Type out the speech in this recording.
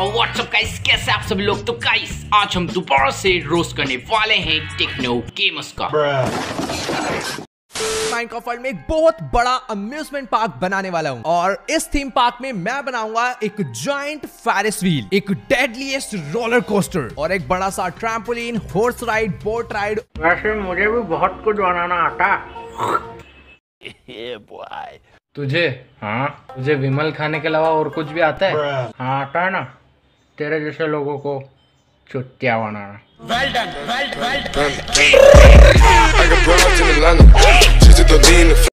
WhatsApp guys कैसे आप सभी लोग? तो गाइस आज हम दोबारा से रोस्ट करने वाले हैं टेक्नो गेमर्स का। माइनक्राफ्ट में एक बहुत बड़ा अम्यूजमेंट पार्क बनाने वाला हूँ। और इस थीम पार्क में मैं बनाऊँगा एक जॉइंट फेरिस व्हील एक डेडलीस्ट रोलर कोस्टर और एक बड़ा सा trampoline horse ride boat ride वैसे मुझे भी बहुत कुछ बनाना आता। तुझे? हाँ। तुझे विमल खाने के अलावा और कुछ भी आता है? हाँ आता है ना? तेरे जैसे लोगों को चुतिया बनाना। वेल